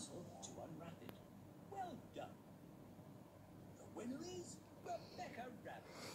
puzzle to unwrap it. Well done. The winner is Rebecca Rabbit.